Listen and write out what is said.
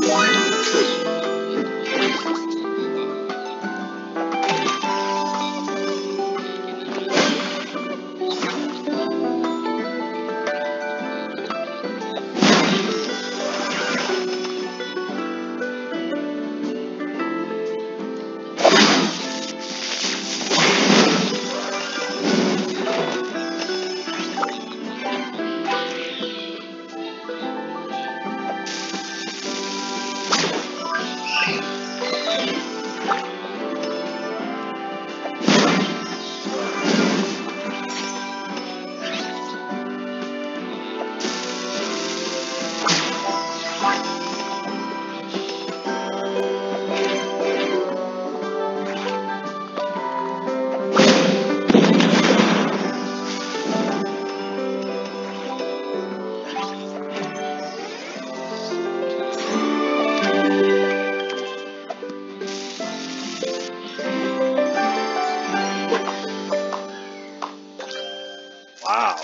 One. Wow.